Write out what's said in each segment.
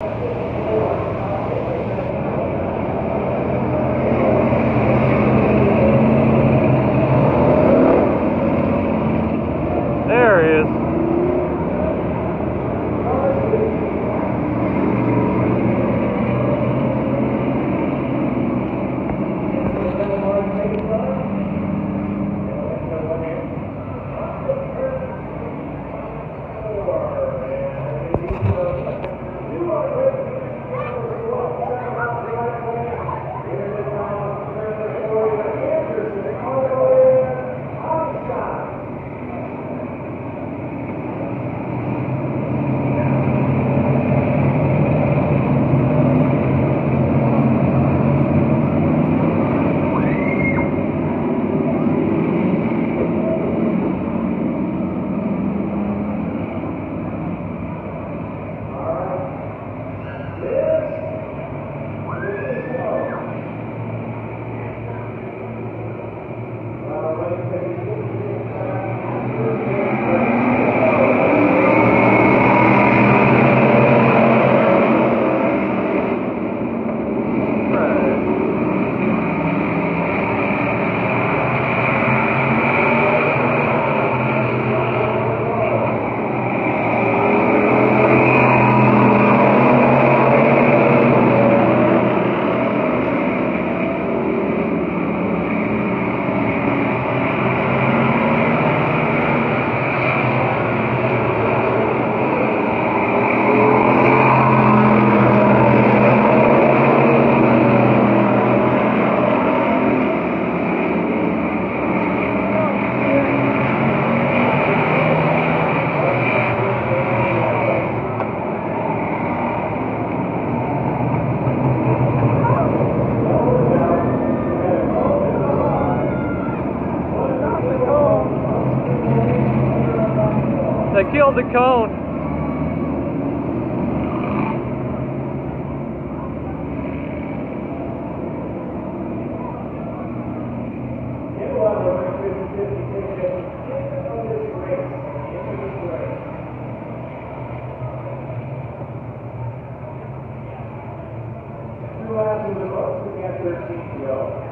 There They killed the cone. What's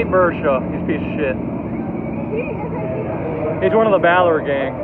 Nate he's a piece of shit. He's one of the Balor gang.